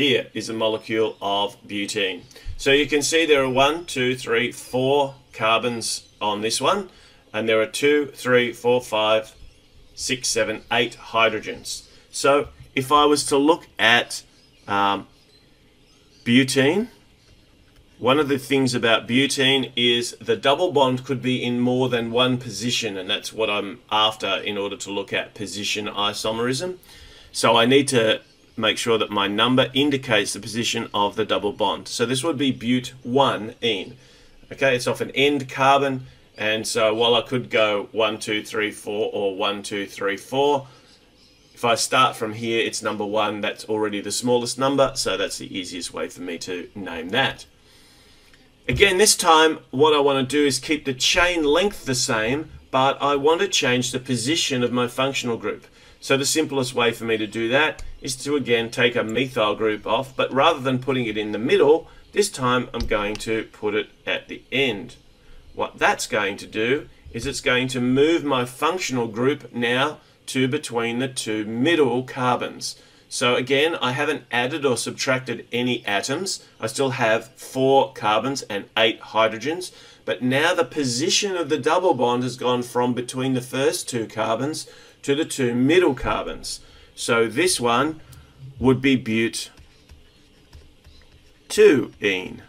here is a molecule of butene. So you can see there are one, two, three, four carbons on this one, and there are two, three, four, five, six, seven, eight hydrogens. So if I was to look at um, butene, one of the things about butene is the double bond could be in more than one position, and that's what I'm after in order to look at position isomerism. So I need to make sure that my number indicates the position of the double bond. So this would be but 1 ene. Okay, it's off an end carbon, and so while I could go 1, 2, 3, 4, or 1, 2, 3, 4, if I start from here, it's number 1, that's already the smallest number, so that's the easiest way for me to name that. Again, this time what I want to do is keep the chain length the same, but I want to change the position of my functional group. So the simplest way for me to do that is to again take a methyl group off, but rather than putting it in the middle, this time I'm going to put it at the end. What that's going to do is it's going to move my functional group now to between the two middle carbons. So again, I haven't added or subtracted any atoms. I still have four carbons and eight hydrogens. But now the position of the double bond has gone from between the first two carbons to the two middle carbons. So this one would be but 2-ene.